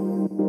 Música